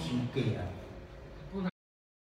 挺给的